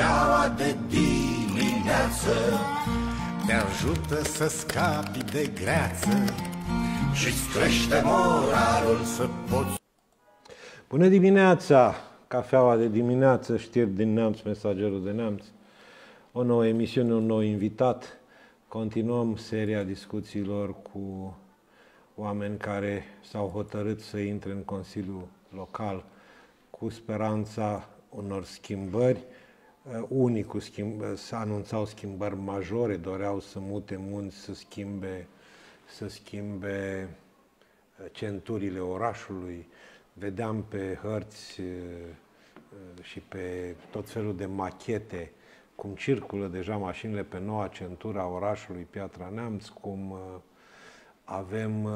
Cafeaua de dimineață Te ajută să scapi de greață Și-ți crește moralul să poți Bună dimineața! Cafeaua de dimineață, știri din Neamț, mesagerul de Neamț. O nouă emisiune, un nou invitat. Continuăm seria discuțiilor cu oameni care s-au hotărât să intre în Consiliul Local cu speranța unor schimbări. Uh, unii cu schimb, să anunțau schimbări majore, doreau să mute munți, să schimbe, să schimbe uh, centurile orașului. Vedeam pe hărți uh, și pe tot felul de machete cum circulă deja mașinile pe noua centură a orașului Piatra Neamț, cum avem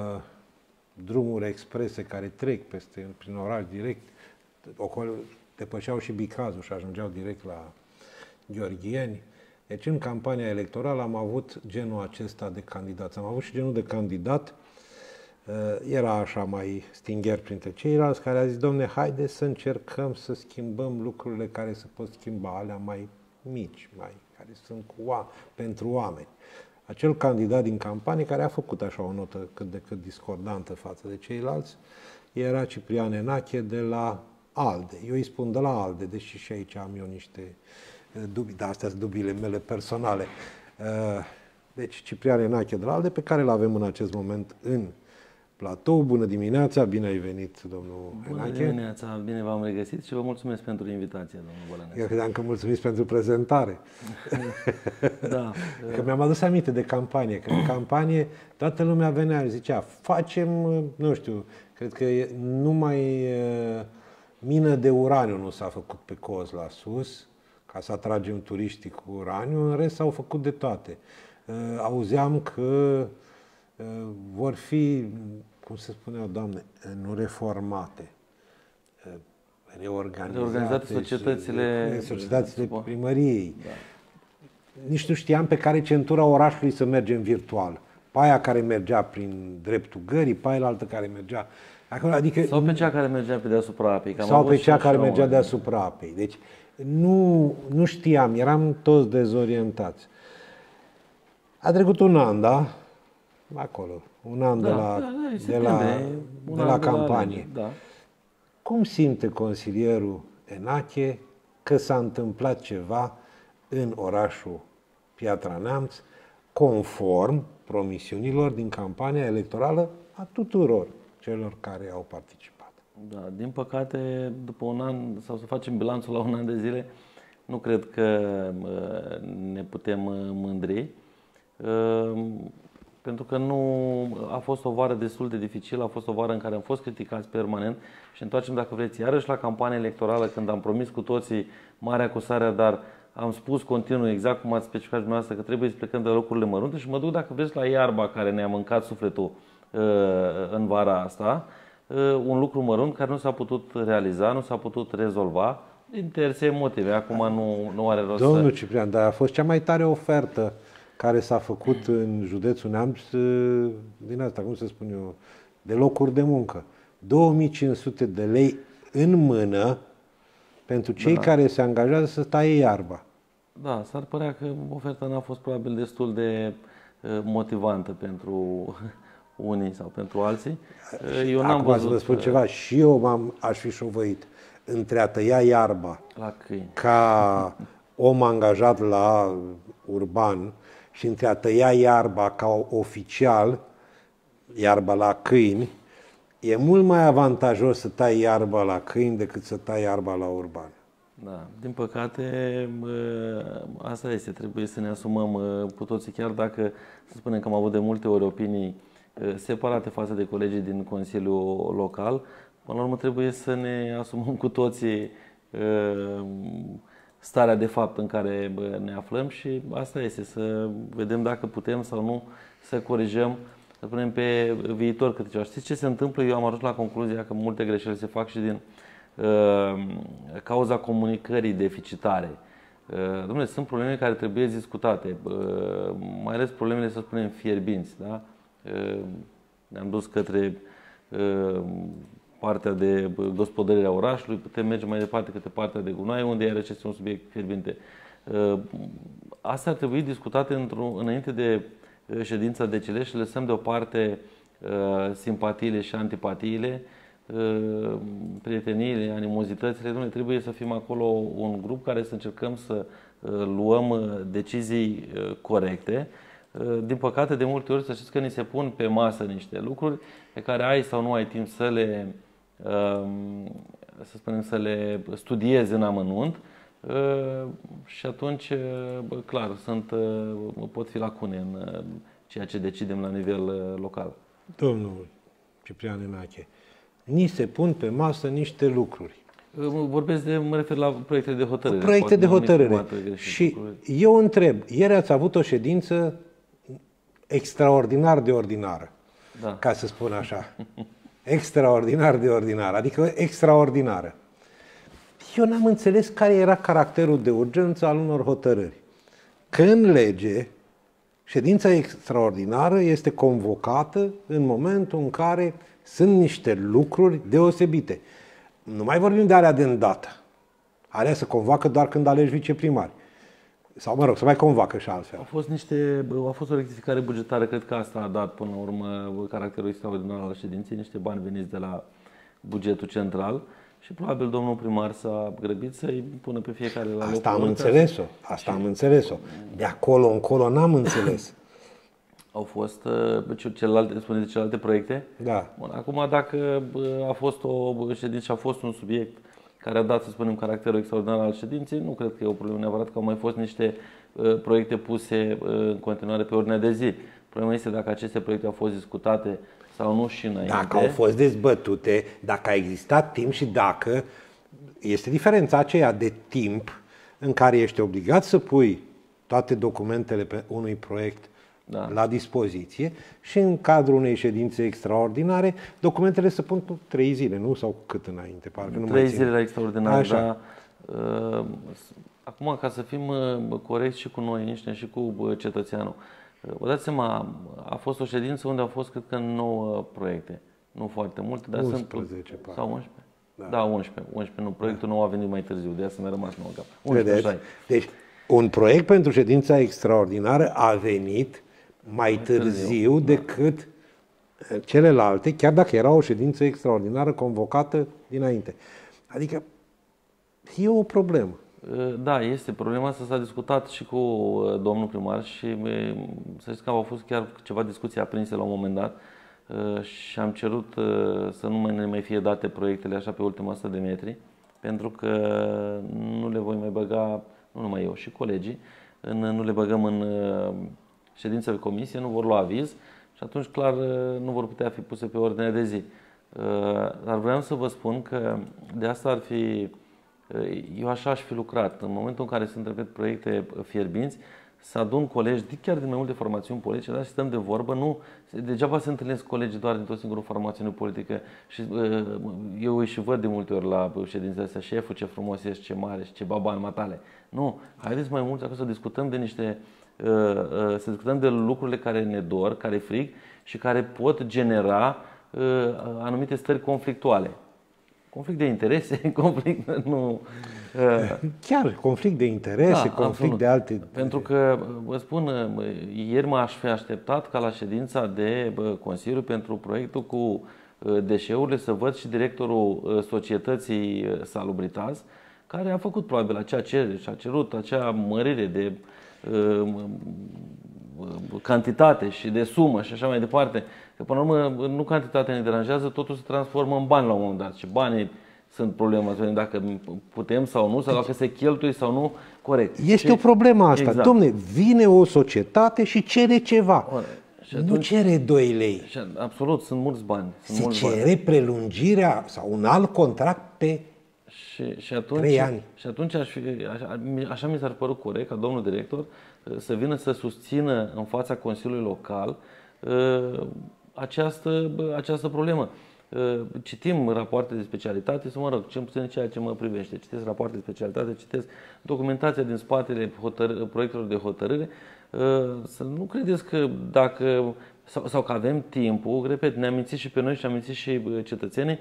drumuri exprese care trec peste, prin oraș direct, depășeau și Bicazul și ajungeau direct la Gheorghieni. Deci în campania electorală am avut genul acesta de candidat. Am avut și genul de candidat, uh, era așa mai stingher printre ceilalți, care a zis, domne, haide să încercăm să schimbăm lucrurile care se pot schimba, alea mai mici, mai, care sunt cu, pentru oameni. Acel candidat din campanie care a făcut așa o notă cât de cât discordantă față de ceilalți, era Ciprian Enache de la ALDE. Eu îi spun de la ALDE, deși și aici am eu niște uh, dubii, dar astea sunt dubiile mele personale. Uh, deci Ciprian Enache de la ALDE, pe care îl avem în acest moment în platou. Bună dimineața, bine ai venit, domnul Bună Enache. dimineața, bine v-am regăsit și vă mulțumesc pentru invitație, domnul Bălănescu. Eu credeam că mulțumiți pentru prezentare. da. Că mi-am adus aminte de campanie, că în campanie toată lumea venea și zicea, facem, nu știu, cred că numai uh, mină de uraniu nu s-a făcut pe coz la sus, ca să atragem turiștii cu uraniu, în rest s-au făcut de toate. Uh, auzeam că uh, vor fi, cum se spuneau, doamne, nu reformate, reorganizate, reorganizate societățile, societățile primăriei. Da. Nici nu știam pe care centura orașului să mergem virtual. Pe aia care mergea prin dreptul gării, pe aia altă care mergea Acolo, adică, sau pe cea care mergea pe deasupra apei. Sau pe cea care mergea deasupra apei. Deci nu, nu știam, eram toți dezorientați. A trecut un an, da? Acolo. Un an da, de la, da, da, de la, de la campanie. Da. Cum simte consilierul Enache că s-a întâmplat ceva în orașul Piatra Neamț conform promisiunilor din campania electorală a tuturor celor care au participat. Da, din păcate, după un an, sau să facem bilanțul la un an de zile, nu cred că ne putem mândri, pentru că nu a fost o vară destul de dificilă, a fost o vară în care am fost criticați permanent și întoarcem, dacă vreți, iarăși la campania electorală, când am promis cu toții marea cusarea, dar am spus continuu, exact cum ați specificat dumneavoastră, că trebuie să plecăm de la locurile mărunte și mă duc, dacă vreți, la iarba care ne-a mâncat sufletul Uh, în vara asta, uh, un lucru mărunt care nu s-a putut realiza, nu s-a putut rezolva din terțe motive. Acum nu, nu are rost Domnul să... Ciprian, dar a fost cea mai tare ofertă care s-a făcut în județul Neamț uh, din asta, cum să spun eu, de locuri de muncă. 2500 de lei în mână pentru cei da. care se angajează să taie iarba. Da, s-ar părea că oferta n-a fost probabil destul de motivantă pentru unii sau pentru alții. Eu n-am Acum văzut... să vă spun ceva, și eu m-am, aș fi șovăit între a tăia iarba la câini. ca om angajat la urban și între a tăia iarba ca oficial, iarba la câini, e mult mai avantajos să tai iarba la câini decât să tai iarba la urban. Da, din păcate, asta este, trebuie să ne asumăm cu toții, chiar dacă, să spunem că am avut de multe ori opinii Eh, separate față de colegii din Consiliul Local. Până la urmă trebuie să ne asumăm cu toții eh, starea de fapt în care ne aflăm și asta este, să vedem dacă putem sau nu să corijăm, să spunem, pe viitor câte ceva. Știți ce se întâmplă? Eu am ajuns la concluzia că multe greșeli se fac și din uh, cauza comunicării deficitare. Uh, Domnule, sunt probleme care trebuie discutate, uh, mai ales problemele, să spunem, fierbinți. Da? Ne-am dus către partea de gospodărire a orașului, putem merge mai departe către partea de gunoaie, unde iarăși este un subiect fierbinte. Asta ar trebui discutate într-o, înainte de ședința de CELE și lăsăm deoparte simpatiile și antipatiile, prieteniile, animozitățile. Noi trebuie să fim acolo un grup care să încercăm să luăm decizii corecte Uh, din păcate, de multe ori, să știți că ni se pun pe masă niște lucruri pe care ai sau nu ai timp să le, um, să spunem, să le studiezi în amănunt uh, și atunci, uh, clar, sunt, pot fi lacune în ceea ce decidem la nivel local. Domnul Ciprian Enache, ni se pun pe masă niște lucruri. Vorbesc de, mă refer la proiecte de hotărâre. Proiecte de hotărâre. Și eu întreb, ieri ați avut o ședință extraordinar de ordinară, da. ca să spun așa. Extraordinar de ordinară, adică extraordinară. Eu n-am înțeles care era caracterul de urgență al unor hotărâri. Că în lege, ședința extraordinară este convocată în momentul în care sunt niște lucruri deosebite. Nu mai vorbim de alea de îndată. Alea se convoacă doar când alegi viceprimari. Sau, mă rog, să mai convacă și altfel. Au fost, niște, a fost o rectificare bugetară, cred că asta a dat până la urmă caracterul extraordinar al ședinței, niște bani veniți de la bugetul central și probabil domnul primar s-a grăbit să-i pună pe fiecare la Asta am înțeles-o, asta am înțeles-o. De acolo încolo n-am înțeles. Au fost uh, celelalte, spuneți celelalte proiecte? Da. Bun, acum dacă a fost o ședință și a fost un subiect care a dat, să spunem, caracterul extraordinar al ședinței. Nu cred că e o problemă neapărat că au mai fost niște uh, proiecte puse uh, în continuare pe ordinea de zi. Problema este dacă aceste proiecte au fost discutate sau nu și înainte. Dacă au fost dezbătute, dacă a existat timp și dacă este diferența aceea de timp în care ești obligat să pui toate documentele pe unui proiect da. la dispoziție și în cadrul unei ședințe extraordinare, documentele se pun trei zile, nu? Sau cât înainte? Parcă nu trei zile la extraordinar, Așa. da. Uh, acum, ca să fim uh, corecți și cu noi înșine și cu uh, cetățeanul, vă dați seama, a fost o ședință unde au fost, cred că, 9 proiecte. Nu foarte multe, dar 11, sunt... Parcă. Sau 11? Da. da, 11. 11 nu, proiectul da. nou a venit mai târziu, de asta mi-a rămas 9 cap. 11, deci, un proiect pentru ședința extraordinară a venit mai târziu decât eh, celelalte, chiar dacă era o ședință extraordinară convocată dinainte. Adică e o problemă. Eh, da, este problema asta. S-a discutat și cu eh, domnul primar și să știți că au fost chiar ceva discuții aprinse la un moment dat și am cerut să nu mai ne mai fie date proiectele așa pe ultima 100 de metri, pentru că nu le voi mai băga, nu numai eu, și colegii, în, nu le băgăm în ședință de comisie, nu vor lua aviz și atunci clar nu vor putea fi puse pe ordine de zi. Uh, dar vreau să vă spun că de asta ar fi, uh, eu așa aș fi lucrat. În momentul în care sunt, repet, proiecte fierbinți, să adun colegi, chiar din mai multe formațiuni politice, dar stăm de vorbă, nu, degeaba se întâlnesc colegi doar dintr-o singură formațiune politică și uh, eu îi și văd de multe ori la ședințele astea, șeful ce frumos ești, ce mare și ce baban matale. Nu, haideți mai mult acolo să discutăm de niște Uh, uh, să discutăm de lucrurile care ne dor, care frig și care pot genera uh, anumite stări conflictuale. Conflict de interese, conflict nu... Chiar, conflict de interese, da, conflict absolut. de alte... Pentru că, vă spun, ieri m-aș fi așteptat ca la ședința de Consiliu pentru proiectul cu deșeurile să văd și directorul societății Salubritas, care a făcut probabil acea cerere și a cerut acea mărire de Uh, cantitate și de sumă și așa mai departe. Că până la urmă nu cantitatea ne deranjează, totul se transformă în bani la un moment dat și banii sunt problema, dacă putem sau nu, sau dacă se cheltuie sau nu, corect. Este și, o problemă asta. Exact. Domne, vine o societate și cere ceva. Și atunci, nu cere 2 lei. Și, absolut, sunt mulți bani. Sunt se mulți cere bani. prelungirea sau un alt contract pe și, și atunci, 3 ani. Și atunci aș fi, așa, așa mi s-ar părut corect ca domnul director uh, să vină să susțină în fața Consiliului Local uh, această, această problemă. Uh, citim rapoarte de specialitate, să mă rog, cel puțin ceea ce mă privește. Citesc rapoarte de specialitate, citesc documentația din spatele hotăr- proiectelor de hotărâre. Să nu credeți că dacă, sau, sau că avem timpul, repet, ne-am mințit și pe noi și am mințit și cetățenii,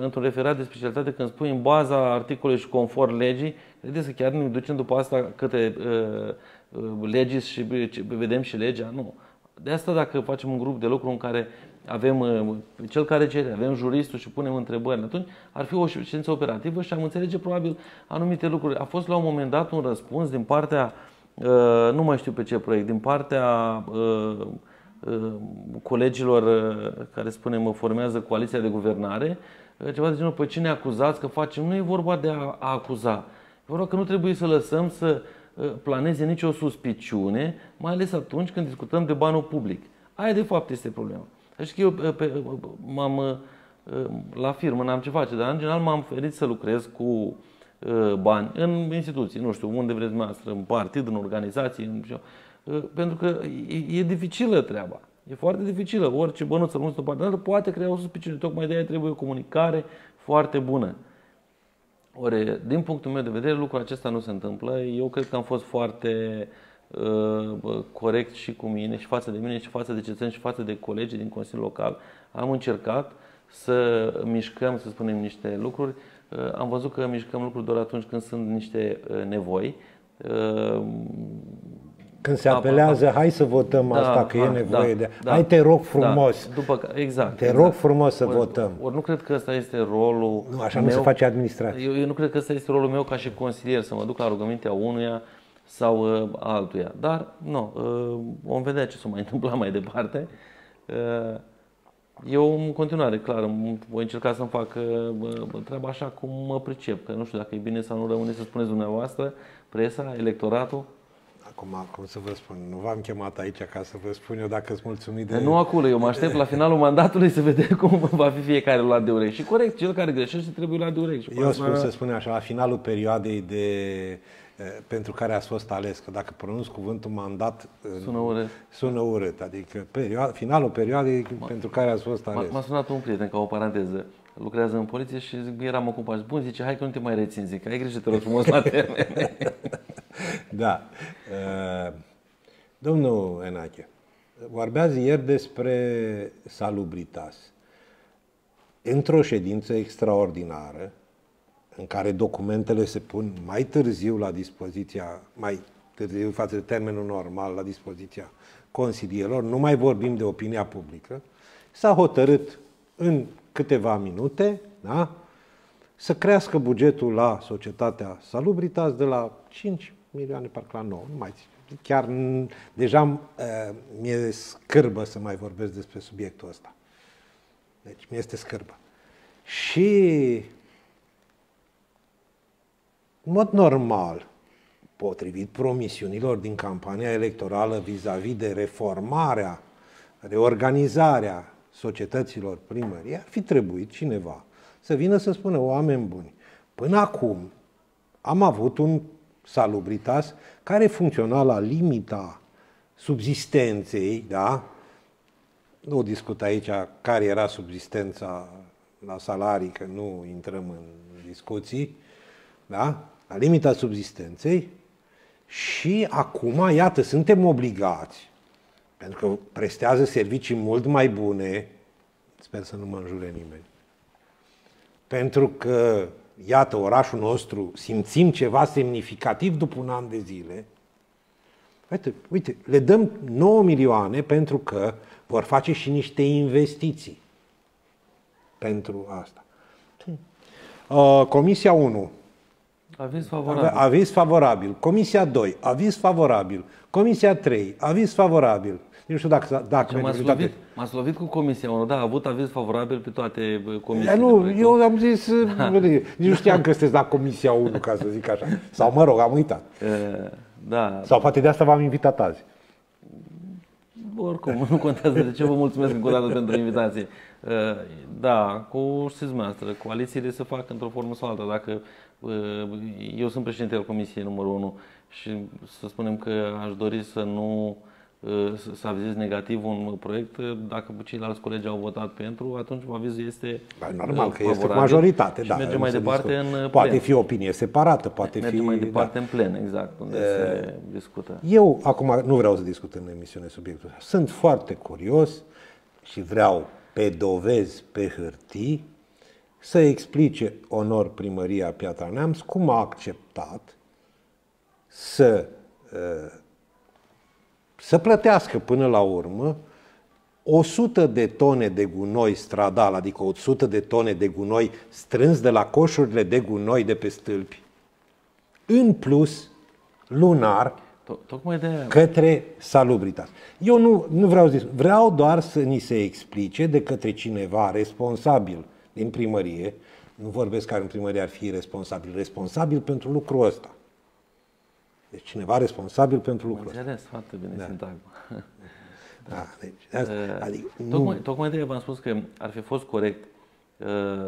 într-un referat de specialitate când spui în baza articolului și conform legii, credeți că chiar ne ducem după asta câte legii și vedem și legea? Nu. De asta dacă facem un grup de lucru în care avem uh, cel care cere, avem juristul și punem întrebări, atunci ar fi o ședință operativă și am înțelege probabil anumite lucruri. A fost la un moment dat un răspuns din partea, uh, nu mai știu pe ce proiect, din partea uh, colegilor care, spunem, formează coaliția de guvernare, ceva de genul, pe cine acuzați că facem? Nu e vorba de a, a acuza. E vorba că nu trebuie să lăsăm să planeze nicio suspiciune, mai ales atunci când discutăm de banul public. Aia de fapt este problema. Deci eu m-am la firmă n-am ce face, dar în general m-am ferit să lucrez cu bani în instituții, nu știu, unde vreți noastră, în partid, în organizații, în, pentru că e, e dificilă treaba. E foarte dificilă. Orice bănuță nu se poate, poate crea o suspiciune. Tocmai de aia trebuie o comunicare foarte bună. Ori, din punctul meu de vedere, lucrul acesta nu se întâmplă. Eu cred că am fost foarte uh, corect și cu mine, și față de mine, și față de cetățeni, și față de colegi din Consiliul Local. Am încercat să mișcăm, să spunem, niște lucruri. Uh, am văzut că mișcăm lucruri doar atunci când sunt niște uh, nevoi. Uh, când se apelează, hai să votăm da, asta, că da, e nevoie da, de... Da, hai, te rog da. frumos. Da, după, exact. Te exact. rog frumos să ori, votăm. Ori nu cred că ăsta este rolul Nu, așa meu. nu se face administrație. Eu, eu nu cred că ăsta este rolul meu ca și consilier, să mă duc la rugămintea unuia sau uh, altuia. Dar, nu, uh, vom vedea ce se mai întâmpla mai departe. Uh, eu, în continuare, clar, voi încerca să-mi fac uh, treaba așa cum mă pricep. Că nu știu dacă e bine sau nu rămâne să spuneți dumneavoastră, presa, electoratul. Acum, cum să vă spun, nu v-am chemat aici ca să vă spun eu dacă sunt mulțumit de... Nu acolo, eu mă aștept la finalul mandatului să vedem cum va fi fiecare luat de urechi. Și corect, cel care greșește trebuie luat de urechi. Eu spun să spunem așa, la finalul perioadei de pentru care ați fost ales, că dacă pronunț cuvântul mandat sună urât, sună urât adică perioada, finalul perioadei m- pentru care ați fost ales. M-a sunat un prieten, ca o paranteză, lucrează în poliție și zic, eram ocupat. Bun, zice, hai că nu te mai rețin, zic, ai grijă, te rog frumos la termen. Da. Uh, domnul Enache, vorbeați ieri despre salubritas. Într-o ședință extraordinară, în care documentele se pun mai târziu la dispoziția, mai târziu față de termenul normal la dispoziția consilierilor, nu mai vorbim de opinia publică, s-a hotărât în câteva minute da, să crească bugetul la societatea Salubritas de la 5 milioane, parcă la 9, nu mai țin. Chiar deja mi-e scârbă să mai vorbesc despre subiectul ăsta. Deci mi-este scârbă. Și în mod normal, potrivit promisiunilor din campania electorală vis-a-vis de reformarea, reorganizarea societăților primării, ar fi trebuit cineva să vină să spună, oameni buni, până acum am avut un salubritas care funcționa la limita subzistenței, da? Nu discut aici care era subzistența la salarii, că nu intrăm în discuții, da? La limita subzistenței și acum, iată, suntem obligați, pentru că prestează servicii mult mai bune, sper să nu mă înjure nimeni, pentru că iată, orașul nostru, simțim ceva semnificativ după un an de zile, uite, uite, le dăm 9 milioane pentru că vor face și niște investiții pentru asta. Uh, Comisia 1. Aviz favorabil. Aviz favorabil. Comisia 2. Aviz favorabil. Comisia 3. Aviz favorabil. Nu știu dacă... dacă m-a, slovit, m-a slovit cu Comisia 1, da, a avut aviz favorabil pe toate comisiile. Nu, eu am zis, da. nici nu știam că sunteți la Comisia 1, ca să zic așa. Sau mă rog, am uitat. Da. Sau poate de asta v-am invitat azi. Oricum, nu contează de ce vă mulțumesc încă o dată pentru invitație. Da, cu știți noastră, coalițiile se fac într-o formă sau alta. Dacă eu sunt președinte al Comisiei numărul 1 și să spunem că aș dori să nu să avizez negativ un proiect, dacă ceilalți colegi au votat pentru, atunci avizul este ba, Normal că este majoritate, și da. merge mai departe în plen. Poate fi opinie separată, poate merge fi... mai departe da. în plen, exact, unde e... se discută. Eu acum nu vreau să discut în emisiune subiectul Sunt foarte curios și vreau pe dovezi, pe hârtii, să explice onor primăria Piatra Neamț cum a acceptat să, uh, să plătească până la urmă 100 de tone de gunoi stradal, adică 100 de tone de gunoi strâns de la coșurile de gunoi de pe stâlpi, în plus, lunar, Tocmai de către salubritas. Eu nu, nu vreau să zic, vreau doar să ni se explice de către cineva responsabil din primărie, nu vorbesc care în primărie ar fi responsabil, responsabil pentru lucrul ăsta. Deci cineva responsabil pentru lucrul ăsta. Înțeles, foarte bine, da. sintagma. Da, deci, asta, adică, tocmai, nu... tocmai de v-am spus că ar fi fost corect uh,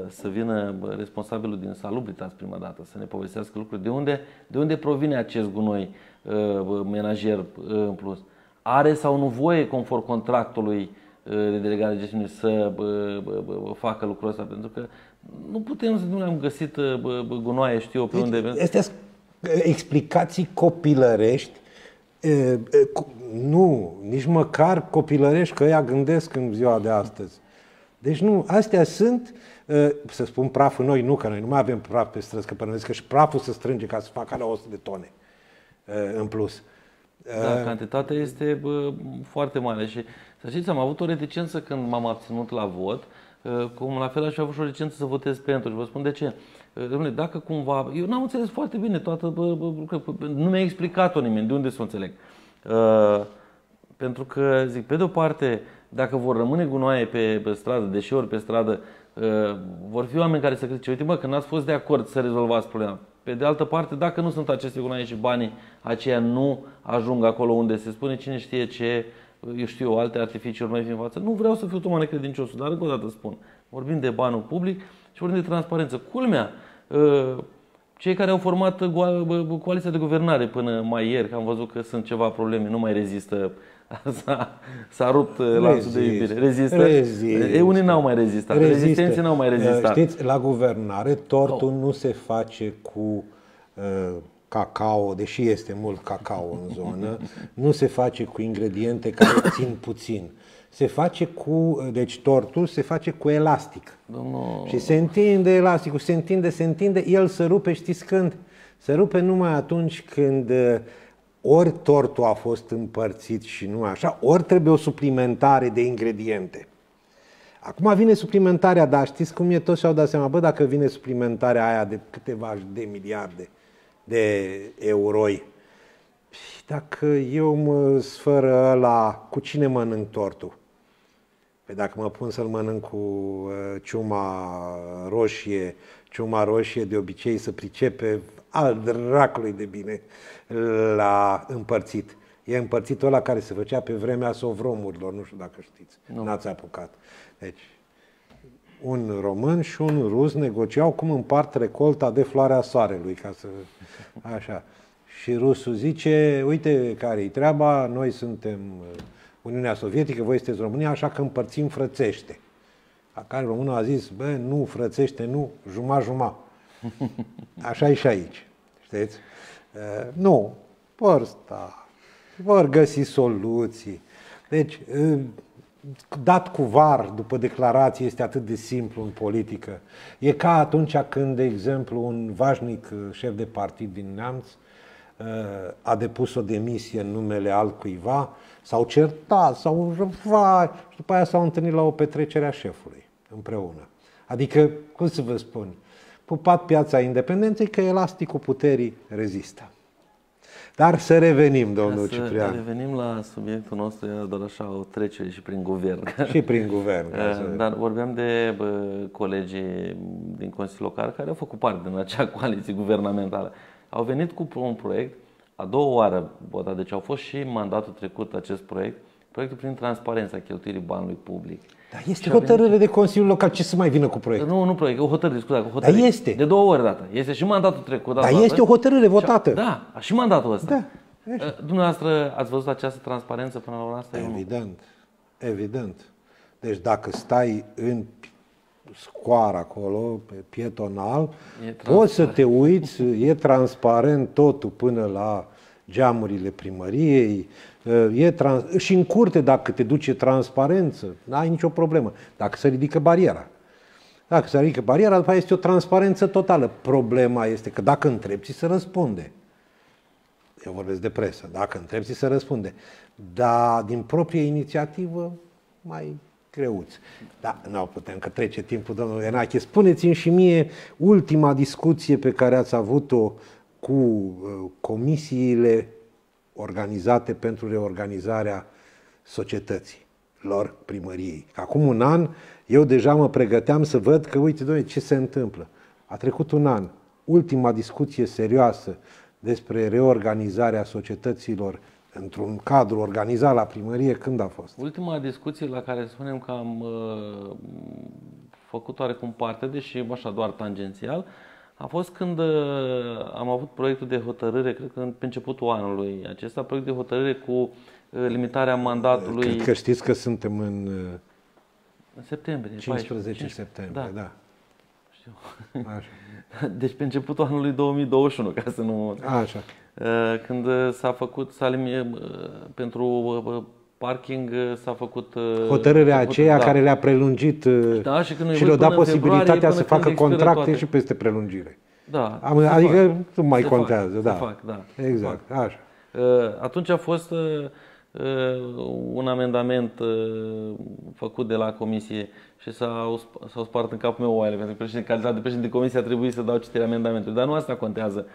să vină responsabilul din Salubritas prima dată, să ne povestească lucruri. De unde, de unde provine acest gunoi uh, menajer uh, în plus? Are sau nu voie, conform contractului de delegare de gestiune, să facă lucrul ăsta? Pentru că nu putem să nu le-am găsit gunoaie, știu eu, pe deci, unde... Este explicații copilărești nu, nici măcar copilărești că ea gândesc în ziua de astăzi. Deci nu, astea sunt, să spun praful noi, nu, că noi nu mai avem praf pe străzi, că până că și praful se strânge ca să facă la 100 de tone în plus. Da, cantitatea este bă, foarte mare și să știți, am avut o reticență când m-am abținut la vot, cum la fel aș fi avut și o reticență să votez pentru și vă spun de ce. Dom'le, dacă cumva, eu n-am înțeles foarte bine toată, bă, bă, nu mi-a explicat-o nimeni, de unde să o înțeleg. Uh, pentru că, zic, pe de o parte, dacă vor rămâne gunoaie pe, pe stradă, deșeuri pe stradă, uh, vor fi oameni care să critique, uite mă, că n-ați fost de acord să rezolvați problema. Pe de altă parte, dacă nu sunt aceste gunoaie și banii aceia nu ajung acolo unde se spune cine știe ce, eu știu, alte artificii mai fi în față, nu vreau să fiu tot necredincios, dar încă o dată spun, vorbim de banul public și vorbim de transparență. Culmea, uh, cei care au format coaliția de guvernare până mai ieri, că am văzut că sunt ceva probleme, nu mai rezistă S-a, s-a rupt uh, lanțul de iubire. Rezistă? Rezistă. E, unii n-au mai rezistat. Rezistă. Rezistenții n-au mai rezistat. Știți, la guvernare tortul oh. nu se face cu uh, cacao, deși este mult cacao în zonă, nu se face cu ingrediente care țin puțin se face cu, deci tortul se face cu elastic. Domnul... Și se întinde elasticul, se întinde, se întinde, el se rupe, știți când? Se rupe numai atunci când uh, ori tortul a fost împărțit și nu așa, ori trebuie o suplimentare de ingrediente. Acum vine suplimentarea, dar știți cum e, toți și-au dat seama, bă, dacă vine suplimentarea aia de câteva de miliarde de euroi, dacă eu mă sfără la cu cine mănânc tortul? Păi dacă mă pun să-l mănânc cu uh, ciuma roșie, ciuma roșie de obicei să pricepe al dracului de bine la împărțit. E împărțitul ăla care se făcea pe vremea sovromurilor, nu știu dacă știți, nu. n-ați apucat. Deci, un român și un rus negociau cum împart recolta de floarea soarelui, ca să... Așa. Și rusul zice, uite care-i treaba, noi suntem uh, Uniunea Sovietică, voi sunteți România, așa că împărțim frățește. La care românul a zis, bă, nu, frățește, nu, juma-juma. Așa e și aici, știți? Uh, nu, vor sta, vor găsi soluții. Deci, uh, dat cu var după declarație este atât de simplu în politică. E ca atunci când, de exemplu, un vașnic șef de partid din Neamț a depus o demisie în numele altcuiva S-au certat, s-au vai, și după aia s-au întâlnit la o petrecere a șefului împreună. Adică, cum să vă spun, pupat piața independenței că elasticul puterii rezistă. Dar să revenim, domnul să Ciprian. Să revenim la subiectul nostru, era doar așa o trecere și prin guvern. Și prin guvern. Să... Dar vorbeam de bă, colegii din Consiliul Local care au făcut parte din acea coaliție guvernamentală. Au venit cu un proiect a doua oară votat, deci au fost și mandatul trecut acest proiect, proiectul prin transparența cheltuirii banului public. Dar este hotărâre venit... de Consiliul Local, ce să mai vină cu proiectul? Nu, nu proiect, o hotărâre, scuzați, o hotărâre. Dar este. De două ori dată. Este și mandatul trecut. Dar este o hotărâre votată. Da, și mandatul ăsta. Da. Ești. Dumneavoastră ați văzut această transparență până la ora asta? Evident, evident. Deci dacă stai în scoară acolo, pe pietonal, poți să te uiți, e transparent totul până la geamurile primăriei, e trans- și în curte dacă te duce transparență, n-ai nicio problemă, dacă se ridică bariera. Dacă se ridică bariera, după aceea este o transparență totală. Problema este că dacă întrebi, ți se răspunde. Eu vorbesc de presă. Dacă întrebi, ți se răspunde. Dar din proprie inițiativă, mai greuți. Da, nu putem, că trece timpul, domnul Enache. Spuneți-mi și mie ultima discuție pe care ați avut-o cu uh, comisiile organizate pentru reorganizarea societății lor primăriei. Acum un an, eu deja mă pregăteam să văd că, uite, doamne, ce se întâmplă. A trecut un an. Ultima discuție serioasă despre reorganizarea societăților într-un cadru organizat la primărie, când a fost? Ultima discuție la care spunem că am uh, făcut oarecum parte, deși așa doar tangențial, a fost când uh, am avut proiectul de hotărâre, cred că pe începutul anului acesta, proiect de hotărâre cu uh, limitarea mandatului. Cred că știți că suntem în, în septembrie. 15 14, septembrie, da. da. Știu. Așa. Deci pe începutul anului 2021, ca să nu... Așa. Uh, când s-a făcut, s-a limit, pentru parking s-a făcut... Hotărârea aceea da. care le-a prelungit da, și, când și le-a dat posibilitatea să facă contracte toate. și peste prelungire. Da. Am, adică fac. nu mai se contează. Fac, da. Se fac, da. Exact, fac. așa. Atunci a fost un amendament făcut de la comisie și s-au, s-au spart în capul meu oaile, pentru că în calitate de președinte de comisie a trebuit să dau citirea amendamentului. Dar nu asta contează.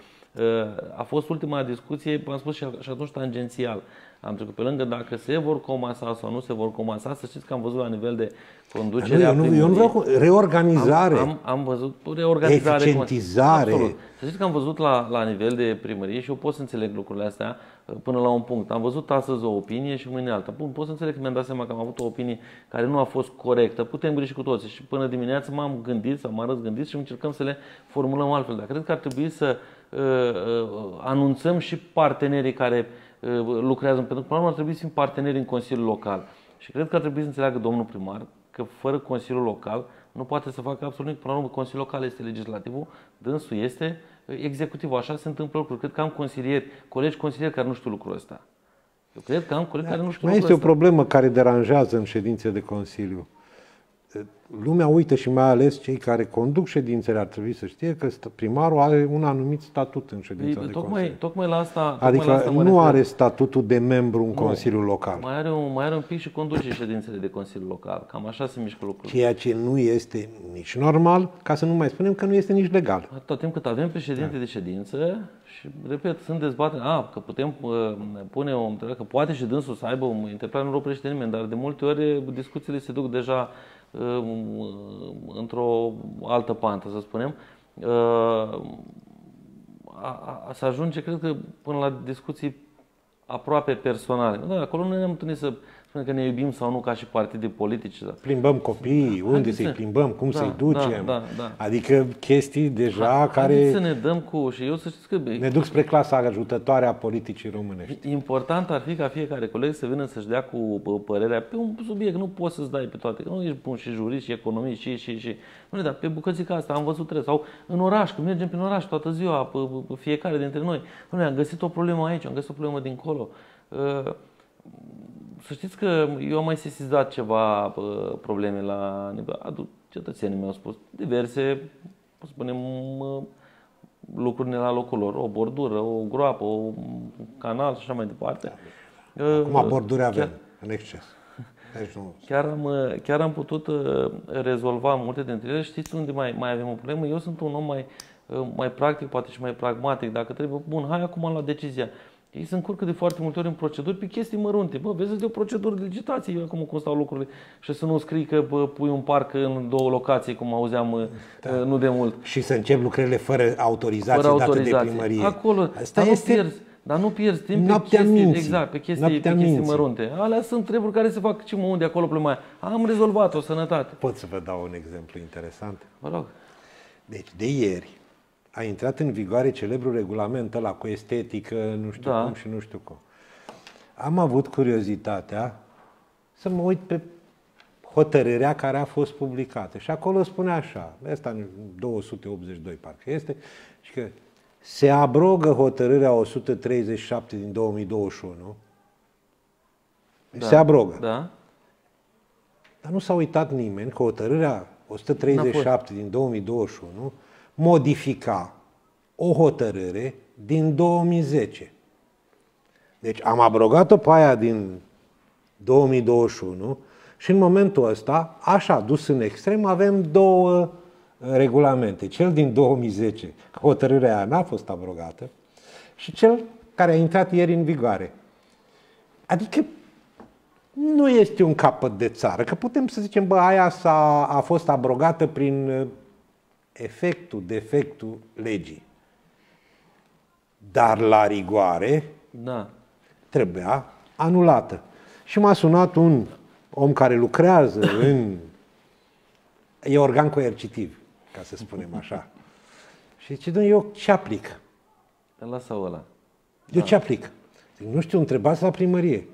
A fost ultima discuție, v-am spus și atunci tangențial. Am trecut pe lângă dacă se vor comasa sau nu se vor comasa. Să știți că am văzut la nivel de conducere nu, eu, nu, eu nu vreau reorganizare. Am, am, am văzut reorganizare. Eficientizare. Absolut. Să știți că am văzut la, la nivel de primărie și eu pot să înțeleg lucrurile astea uh, până la un punct. Am văzut astăzi o opinie și mâine alta. Bun, pot să înțeleg că mi-am dat seama că am avut o opinie care nu a fost corectă. Putem greși cu toții și până dimineață m-am gândit sau m-am răzgândit și încercăm să le formulăm altfel. Dar cred că ar trebui să uh, uh, anunțăm și partenerii care uh, lucrează, pentru că până la urmă ar trebui să fim parteneri în Consiliul Local. Și cred că ar trebui să înțeleagă domnul primar că fără Consiliul Local nu poate să facă absolut nimic. Până la urmă, Consiliul Local este legislativul, dânsul este executivul. Așa se întâmplă lucruri. Cred că am consilieri, colegi consilieri care nu știu lucrul ăsta. Eu cred că am colegi care nu știu Mai lucrul este ăsta. o problemă care deranjează în ședințe de Consiliu lumea uită și mai ales cei care conduc ședințele ar trebui să știe că primarul are un anumit statut în ședința Ei, de tocmai, Consiliu. Tocmai la asta, adică la asta nu refer. are statutul de membru în nu, Consiliul Local. Mai are, un, mai are un pic și conduce ședințele de Consiliu Local. Cam așa se mișcă lucrurile. Ceea ce nu este nici normal, ca să nu mai spunem că nu este nici legal. Tot timp cât avem președinte da. de ședință și, repet, sunt dezbateri, a, că putem uh, pune o că poate și dânsul să aibă un interpretare, nu oprește nimeni, dar de multe ori discuțiile se duc deja într-o altă pantă, să spunem, să ajunge, cred că, până la discuții aproape personale. Da, acolo nu ne-am întâlnit să spune că ne iubim sau nu ca și partide politice. Da. Plimbăm copiii, da, unde să-i să... plimbăm, cum da, să-i ducem. Da, da, da. Adică chestii deja ha, care... să ne dăm cu... Și eu să știți că... Ne duc spre clasa ajutătoare a politicii românești. Important ar fi ca fiecare coleg să vină să-și dea cu părerea pe un subiect. Nu poți să-ți dai pe toate. Că nu ești bun și jurist și economist și, și, și... Nu, dar pe bucățica asta am văzut trebuie. Sau în oraș, când mergem prin oraș toată ziua, fiecare dintre noi. Nu, am găsit o problemă aici, am găsit o problemă dincolo. Uh, să știți că eu am mai sesizat ceva probleme la nivel. Cetățenii mi-au spus diverse, să spunem, lucruri la locul lor. O bordură, o groapă, un canal și așa mai departe. Acum borduri avem chiar, în exces. Deci nu. Chiar, am, chiar am putut uh, rezolva multe dintre ele. Știți unde mai, mai avem o problemă? Eu sunt un om mai, uh, mai practic, poate și mai pragmatic. Dacă trebuie, bun, hai acum am luat decizia. Ei se încurcă de foarte multe ori în proceduri pe chestii mărunte. Bă, vezi de o procedură de licitație, eu acum cum stau lucrurile. Și să nu scrii că bă, pui un parc în două locații, cum auzeam da. nu de mult. Și să încep lucrările fără autorizație, fără autorizație. dată de primărie. Acolo, Asta dar este... nu pierzi, dar nu pierzi timp pe chestii, minții. exact, pe chestii, pe chestii minții. mărunte. Alea sunt treburi care se fac și mă unde acolo problema Am rezolvat-o, sănătate. Pot să vă dau un exemplu interesant? Vă rog. Deci de ieri, a intrat în vigoare celebrul regulament ăla cu estetică, nu știu da. cum și nu știu cum. Am avut curiozitatea să mă uit pe hotărârea care a fost publicată. Și acolo spune așa, asta 282 parcă este, și că se abrogă hotărârea 137 din 2021. Da. Se abrogă. Da. Dar nu s-a uitat nimeni că hotărârea 137 din 2021 modifica o hotărâre din 2010. Deci am abrogat-o pe aia din 2021 și în momentul ăsta, așa, dus în extrem, avem două uh, regulamente. Cel din 2010, hotărârea aia n-a fost abrogată, și cel care a intrat ieri în vigoare. Adică nu este un capăt de țară, că putem să zicem, bă, aia s-a, a fost abrogată prin uh, efectul, defectul legii. Dar la rigoare Da. trebuia anulată. Și m-a sunat un om care lucrează în... E organ coercitiv, ca să spunem așa. Și zice, "Dom'le, eu ce aplic? Lasă ăla. Eu ce aplic? Zic, nu știu, întrebați la primărie.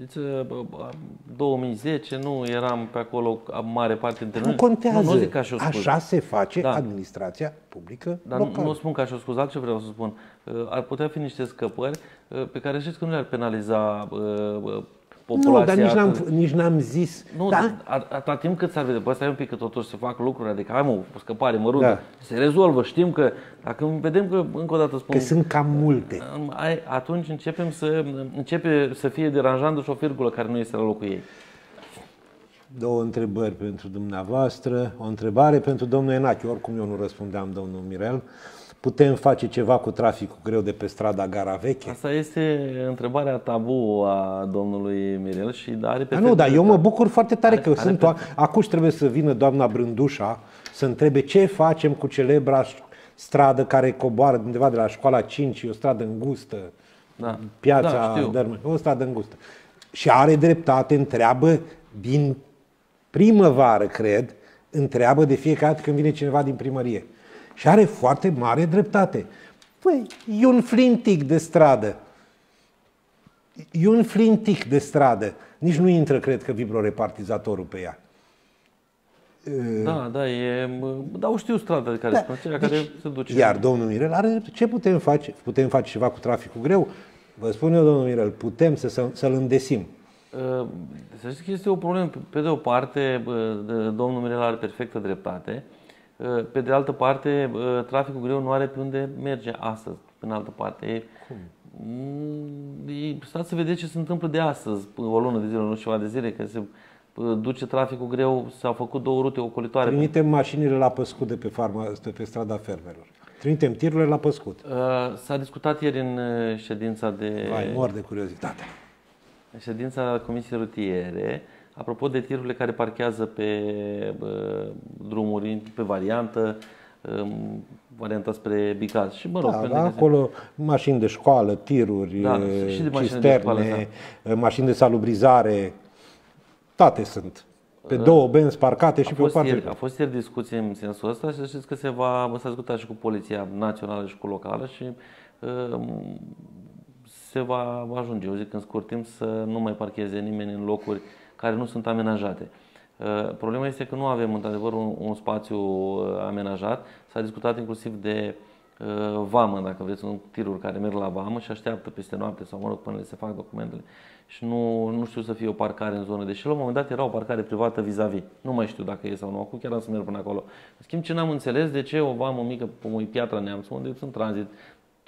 Știți, bă, bă, 2010 nu eram pe acolo mare parte dintre Nu noi. contează. Nu, nu zic ca și o scuză. Așa se face Da. administrația publică Dar nu, locală. nu spun ca și o scuză, altceva vreau să spun. Uh, Ar putea fi niște scăpări uh, pe care știți că nu le-ar penaliza uh, uh, populația. nu, dar nici n-am, atât. nici n-am zis. Nu, da? da? atâta timp cât s-ar vedea, bă, stai un pic că totuși se fac lucruri, adică hai mă, o scăpare măruntă, Da. se rezolvă, știm că dacă vedem că, încă o dată spun, Că sunt cam multe. Am- ai- atunci începem să, începe să fie deranjantă și o virgulă care nu este la locul ei. Două întrebări pentru dumneavoastră. O întrebare pentru domnul Enache. Oricum eu nu răspundeam, domnul Mirel. Putem face ceva cu traficul greu de pe strada Gara Veche? Asta este întrebarea tabu a domnului Mirel și are Da, perfect nu, dar eu mă dreptate. bucur foarte tare Are- că are sunt perfect. o... Acum trebuie să vină doamna Brândușa să întrebe ce facem cu celebra stradă care coboară undeva de la școala 5, e o stradă îngustă, Da. piața Da, știu. Dărmă, o stradă îngustă. Și are dreptate, întreabă din primăvară, cred, întreabă de fiecare dată când vine cineva din primărie. Și are foarte mare dreptate. Păi, e un flintic de stradă. E un flintic de stradă. Nici nu intră, cred că, vibrorepartizatorul pe ea. Da, da, e, da, o știu strada de care Da, spun, aceea deci, care se duce. Iar domnul Mirel are dreptate. Ce putem face? Putem face ceva cu traficul greu? Vă spun eu, domnul Mirel, putem să, să, să-l îndesim. Uh, Să știți că este o problemă. Pe- Pe de o parte, bă, de- domnul Mirel are perfectă dreptate. Uh, Pe de altă parte, bă, traficul greu nu are pe unde merge astăzi. Pe în altă parte. E, Mm, e, stați să vedeți ce se întâmplă de astăzi, o lună de zile, nu știu ceva de zile, că se bă, duce traficul greu, s-au făcut două rute ocolitoare. Trimitem mașinile la păscut de pe, farma, de pe strada fermelor. Trimitem tirurile la păscut. Uh, S-a discutat ieri în uh, ședința de Vai, mor de curiozitate. În ședința Comisiei Rutiere, apropo de tirurile care parchează pe uh, drumuri, pe variantă, um, varianta spre Bicaz. Și mă rog, Da, pe da, unde acolo mașini de școală, tiruri, Da, e, și de mașini de școală, cisterne, mașini de salubrizare, toate sunt. Pe două benzi parcate și a pe o fost, parte. ieri, a fost ieri discuție în sensul ăsta și să știți că se va s-a discutat și cu Poliția Națională și cu locală și uh, se va ajunge, eu zic în scurt timp, să nu mai parcheze nimeni în locuri care nu sunt amenajate. Uh, Problema este că nu avem într-adevăr un, un spațiu uh, amenajat. S-a discutat inclusiv de uh, vamă, dacă vreți, un tiruri care merg la vamă și așteaptă peste noapte sau, mă rog, până le se fac documentele și nu, nu știu să fie o parcare în zonă. Deși la un moment dat era o parcare privată vis-a-vis. Nu mai știu dacă e sau nu. Acum chiar am să merg până acolo. În schimb, ce n-am înțeles, de ce o vamă mică, cum e Piatra Neamț, unde sunt tranzit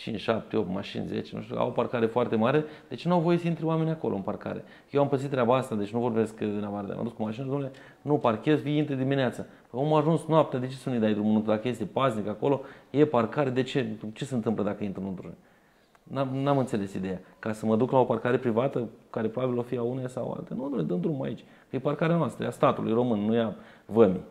5, 7, 8 mașini, 10, nu știu, au o parcare foarte mare, deci nu au voie să intre oameni acolo în parcare. Eu am pățit treaba asta, deci nu vorbesc din afară, de am dus cu mașină, domnule, nu parchez, vii intre dimineața. Păi omul a ajuns noaptea, de ce să nu-i dai drumul? Nu, Dacă este paznic acolo, e parcare, de ce? Ce se întâmplă dacă intră într-un N-am, n-am înțeles ideea. Ca să mă duc la o parcare privată, care probabil o fi a uneia sau alta. Nu, domnule, dăm drumul aici. Că e parcarea noastră, e a statului român, nu e a vămii.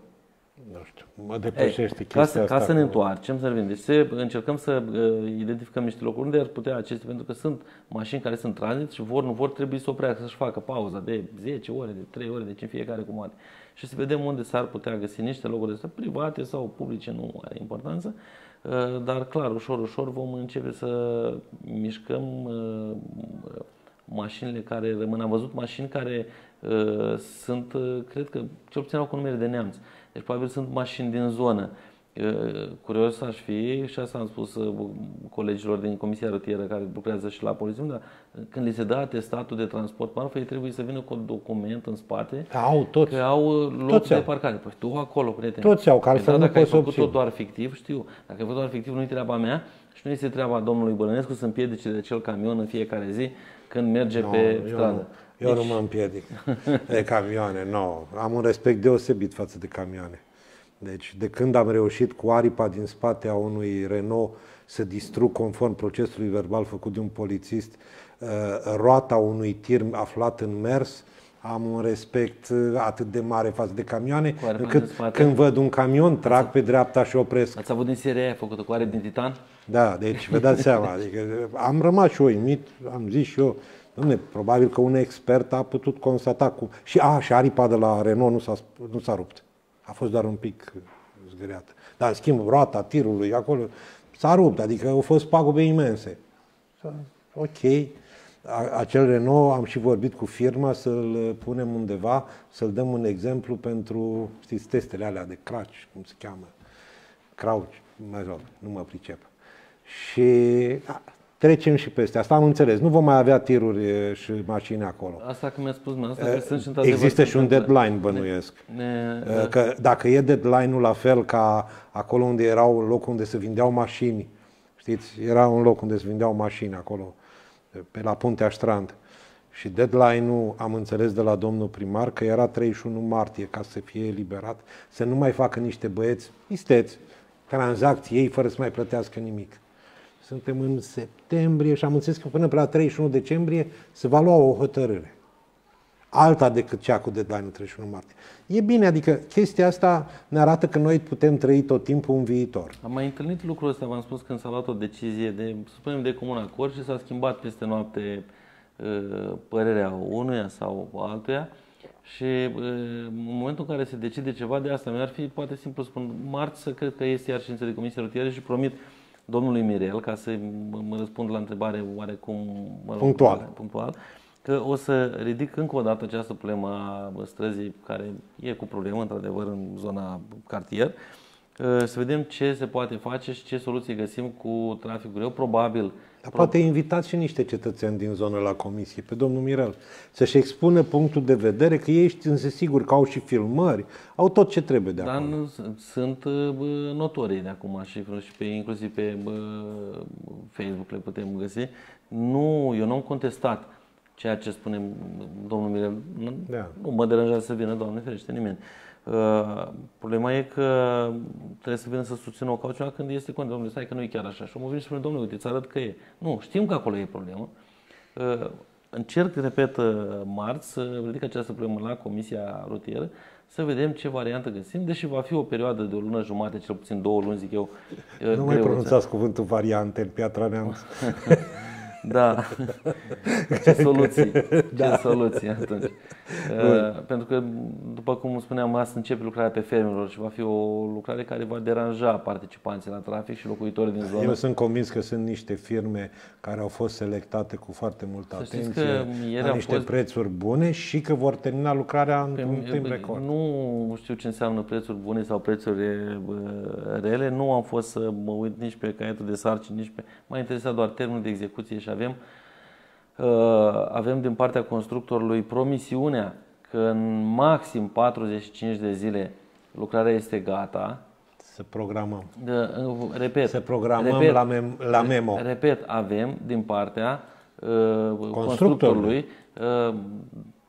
Nu știu, mă depășește Ei, chestia ca să, asta. ca să cu- ne întoarcem, să revenim. Deci se, încercăm să uh, identificăm niște locuri unde ar putea acestea, pentru că sunt mașini care sunt tranzit și vor, nu vor, trebuie să oprească, să-și facă pauza de 10 ore, de 3 ore, deci în fiecare comandă. Și să vedem unde s-ar putea găsi niște locuri astea, private sau publice, nu are importanță. Uh, dar clar, ușor, ușor vom începe să mișcăm uh, mașinile care rămân. Am văzut mașini care uh, sunt, uh, cred că, cel puțin au cu numere de neamț. Deci probabil sunt mașini din zonă. Curios aș fi, și asta am spus colegilor din Comisia Rutieră care lucrează și la poliție, dar când li se dă atestatul de transport marfă, ei trebuie să vină cu un document în spate au, toți. că au loc toți de au. parcare. Păi tu acolo, prieten. Toți au, că Păi altfel da, nu dacă ai poți să făcut-o obții. doar fictiv, știu. Dacă ai făcut doar fictiv, nu e treaba mea și nu este treaba domnului Bălănescu să împiedice de acel camion în fiecare zi când merge Nu, pe eu stradă. Nu, eu Deci- nu mă împiedic de camioane, nu. Am un respect deosebit față de camioane. Deci, de când am reușit cu aripa din spate a unui Renault să distrug conform procesului verbal făcut de un polițist uh, roata unui tir aflat în mers, am un respect uh, atât de mare față de camioane, Cu aripa încât din spate? când văd un camion, trag pe dreapta și opresc. Ați avut din seria aia făcută cu are din titan? Da, deci vă dați seama, adică am rămas și eu uimit, am zis și eu, domne, probabil că un expert a putut constata cu... Și, a, și aripa de la Renault nu s-a, nu s-a rupt. A fost doar un pic zgâriată. Dar, în schimb, roata tirului acolo s-a rupt, adică au fost pagube imense. Ok, A- acel Renault am și vorbit cu firma să-l punem undeva, să-l dăm un exemplu pentru, știți, testele alea de crash, cum se cheamă, crouch, mă rog, nu mă pricep. Și a, trecem și peste asta, am înțeles. Nu vom mai avea tiruri e, și mașini acolo. Asta că mi-a spus asta că sunt și într-adevăr Există și un sunt- deadline, bănuiesc. Ne, Uh, Că dacă e deadline-ul la fel ca acolo unde era un loc unde se vindeau mașini, știți, era un loc unde se vindeau mașini acolo, pe la Puntea Strand. Și deadline-ul, am înțeles de la domnul primar, că era 31 martie ca să fie eliberat, să nu mai facă niște băieți isteți, tranzacții ei fără să mai plătească nimic. Suntem în septembrie și am înțeles că până pe la 31 decembrie se va lua o hotărâre alta decât cea cu deadline-ul 31 martie. E bine, adică chestia asta ne arată că noi putem trăi tot timpul în viitor. Am mai întâlnit lucrul ăsta, v-am spus, când s-a luat o decizie de, să spunem, de comun acord și s-a schimbat peste noapte uh, părerea unuia sau altuia și uh, în momentul în care se decide ceva de asta, mi-ar fi, poate simplu spun, marți să cred că este iar ședință de comisie rutieră și promit domnului Mirel, ca să mă- mă răspund la întrebare oarecum mă rog, Punctual. punctual, că o să ridic încă o dată această problemă a străzii care e cu problemă, într-adevăr, în zona cartier, Uh, să vedem ce se poate face și ce soluții găsim cu traficul greu. Probabil, Dar poate invitați și niște cetățeni din zonă la comisie, pe domnul Mirel, să-și expună punctul de vedere, că ei știu, sunt sigur că au și filmări, au tot ce trebuie de dar acolo. nu, sunt uh, bă, notorii de acum și, și pe, inclusiv pe bă, Facebook le putem găsi. Nu, eu nu am contestat ceea ce spune domnul Mirel. Nu, Da. nu mă deranjează să vină, Doamne ferește, nimeni. Uh, problema e că trebuie să vină să susțină o cauciuna când este cont. Domnule, stai că nu e chiar așa. Și omul vine și spune, domnule, uite, îți arăt că e. Nu, știm că acolo e problemă. Uh, încerc, repet, uh, marți să ridic această problemă la Comisia Rutieră, să vedem ce variantă găsim, deși va fi o perioadă de o lună jumate, cel puțin două luni, zic eu, uh, Nu mai greuță. pronunțați cuvântul variante în Piatra Neamț. Da. Ce soluții? Ce soluții atunci? Uh, pentru că, după cum spuneam, astăzi începe lucrarea pe fermelor și va fi o lucrare care va deranja participanții la trafic și locuitorii din zonă. Eu sunt convins că sunt niște firme care au fost selectate cu foarte multă Să știți atenție, că ieri la am niște fost- prețuri bune și că vor termina lucrarea într-un timp record. Nu știu ce înseamnă prețuri bune sau prețuri bă, rele. Nu am fost să mă uit nici pe caietul de sarcini, nici pe... M-a interesat doar termenul de execuție și avem, uh, avem din partea constructorului promisiunea că în maxim 45 de zile lucrarea este gata. Să programăm. De, uh, repet, Să programăm la mem- la memo. Repet, avem din partea uh, constructorului. Uh,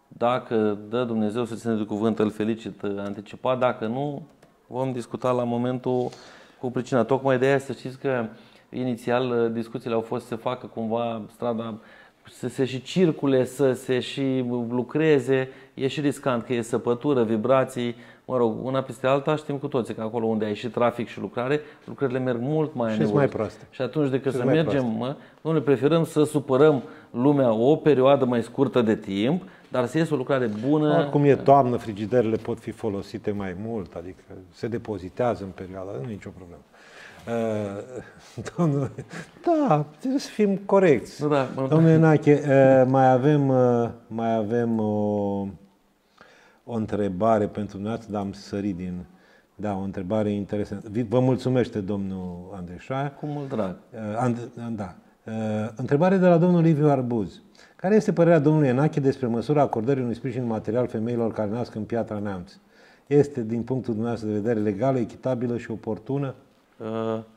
dacă dă Dumnezeu să ține de cuvânt, îl felicit uh, anticipat. Dacă nu, vom discuta la momentul cu pricina. Tocmai de aia să știți că inițial uh, discuțiile au fost să se facă cumva strada să se și circule, să se și lucreze, e și riscant că e săpătură, vibrații, mă rog, una peste alta, știm cu toții că acolo unde ai și trafic și lucrare, lucrările merg mult mai Și uneori. mai proaste. Și atunci decât Și să mai mergem, mă, nu ne preferăm să supărăm lumea o perioadă mai scurtă de timp, dar să iasă o lucrare bună. Acum e toamnă, frigiderele pot fi folosite mai mult, adică se depozitează în perioada, nu e nicio problemă. Uh, domnul, da, trebuie să fim corecți. Nu, da, mă- Domnule Nache, uh, mai avem, uh, mai avem o, o întrebare pentru dumneavoastră, dar am sărit din, Da, o întrebare interesantă. Vi- Vă mulțumește domnul Andreșoaia. Cu mult drag. Uh, And, da. Uh, Întrebare de la domnul Liviu Arbuz. Care este părerea domnului Enache despre măsura acordării unui sprijin material femeilor care nasc în Piatra Neamț? Este, din punctul dumneavoastră de vedere, legală, echitabilă și oportună? Uh,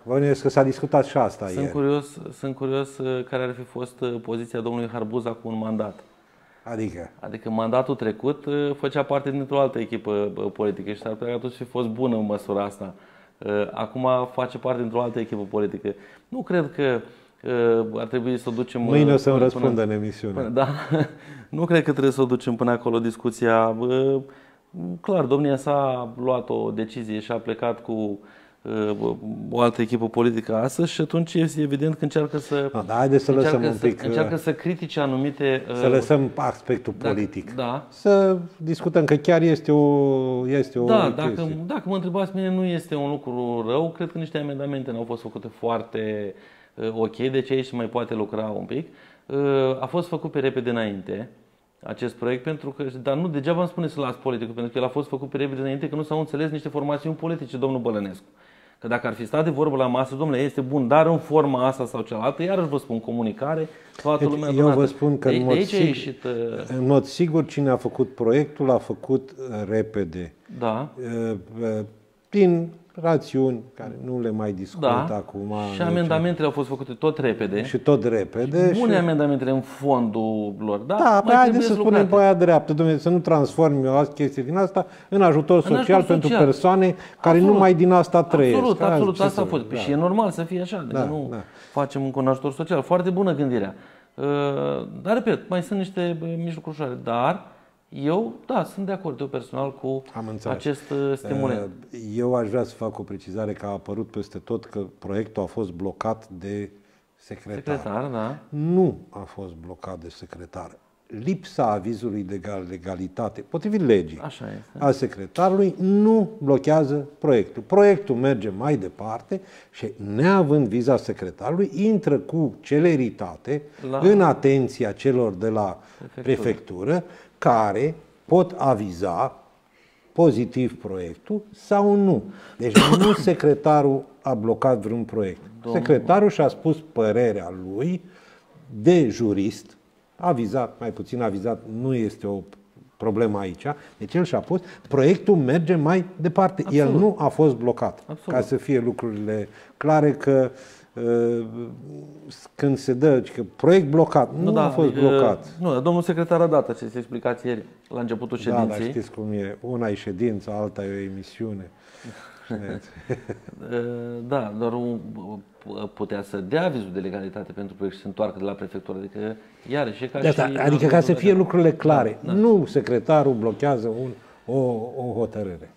Vă bănuiesc că s-a discutat și asta Sunt ieri. curios, sunt curios uh, care ar fi fost uh, poziția domnului Harbuza cu un mandat. Adică, Adică mandatul trecut uh, făcea parte dintr-o altă echipă uh, politică și s-ar putea că atunci fi fost bună în măsura asta. Uh, Acum face parte dintr-o altă echipă politică. Nu cred că uh, ar trebui să o ducem... uh, mâine o să-mi până- răspundă în emisiune. Până, da, nu cred că trebuie să o ducem până acolo discuția. Bă, Clar, domnia sa a luat o decizie și a plecat cu uh, o altă echipă politică astăzi și atunci este evident că încearcă să No, dar haideți să lăsăm încearcă un să, pic, uh, încearcă să critique anumite Să lăsăm aspectul dacă- politic. Da. Să discutăm că chiar este o, este o Da, chestie. dacă, dacă mă întrebați mine, nu este un lucru rău. Cred că niște amendamente nu au fost făcute foarte uh, ok, deci aici se mai poate lucra un pic. Uh, a fost făcut pe repede înainte acest proiect, pentru că, dar nu degeaba îmi spune să las politicul, pentru că el a fost făcut pe repede înainte, că nu s-au înțeles niște formațiuni politice, domnul Bălănescu. Că dacă ar fi stat de vorbă la masă, domnule, este bun, dar în forma asta sau cealaltă, iarăși vă spun, comunicare, toată Deci, lumea eu adunată. vă spun că de, în de mod aici a sigur- ieșit, uh, În mod sigur, cine a făcut proiectul a făcut uh, repede. da, Uh, uh, Din rațiuni care nu le mai discut da, acum. și deci- amendamentele au fost făcute tot repede. Și tot repede. Bune și... amendamentele în fondul lor, da? Da, mai păi haideți trebuie să spunem lucrate. pe aia dreaptă, domnule, să nu transformi o chestie din asta în ajutor social ajutor pentru social. persoane care Absolut. numai din asta trăiesc. Absolut, Aia, absolut, ce asta a să- fost. da. Și e normal să fie așa, Da, da, nu da. facem încă un ajutor social. Foarte bună gândirea. Uh, Dar, repet, mai sunt niște uh, mijlocuri ușoare. Dar eu, da, sunt de acord eu personal cu Am înțeles. acest uh, stimulent. Uh, Eu aș vrea să fac o precizare că a apărut peste tot că proiectul a fost blocat de secretar. Secretar, da. Nu a fost blocat de secretar. Lipsa avizului de gal- legalitate, potrivit legii, Așa este. a secretarului nu blochează proiectul. Proiectul merge mai departe și, neavând viza secretarului, intră cu celeritate La- în atenția celor de la Prefectură. prefectură, care pot aviza pozitiv proiectul sau nu. Deci nu secretarul a blocat vreun proiect. Secretarul și-a spus părerea lui de jurist, avizat, mai puțin avizat, nu este o problemă aici, deci el și-a pus, proiectul merge mai departe. El Absolut. nu a fost blocat. Absolut. Ca să fie lucrurile clare că uh, când se dă că proiect blocat, nu, a fost uh, blocat. Nu, dar domnul secretar a dat aceste explicații ieri, la începutul Da, dar ședinței. știți cum e. Una e ședință, alta e o emisiune. Știți? Uh, Da, doar un, putea să dea avizul de legalitate pentru proiect și să se întoarcă de la prefectură. Adică, iarăși, e ca De și... asta, adică ca să fie lucrurile clare. Da, Nu secretarul blochează un, o, o hotărâre.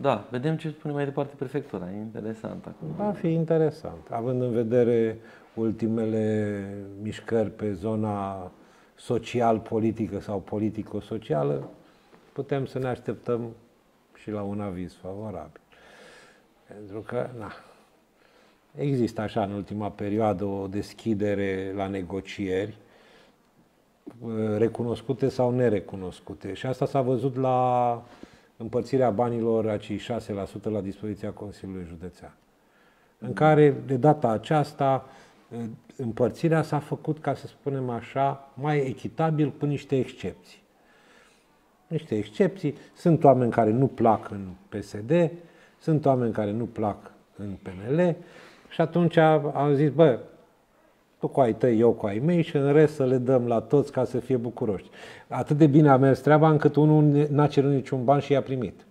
Da, vedem ce spune mai departe prefectura. E interesant acum. Va fi interesant, având în vedere ultimele mișcări pe zona social-politică sau politico-socială, putem să ne așteptăm și la un aviz favorabil. Pentru că, na, există așa în ultima perioadă o deschidere la negocieri, recunoscute sau nerecunoscute. Și asta s-a văzut la împărțirea banilor, acei 6% la dispoziția Consiliului Județean. În care, de data aceasta, împărțirea s-a făcut, ca să spunem așa, mai echitabil cu niște excepții. Niște excepții. Sunt oameni care nu plac în PSD, sunt oameni care nu plac în PNL și atunci am zis, bă, tu cu ai tăi, eu cu ai mei și în rest să le dăm la toți ca să fie bucuroși. Atât de bine a mers treaba încât unul n-a cerut niciun ban și i-a primit.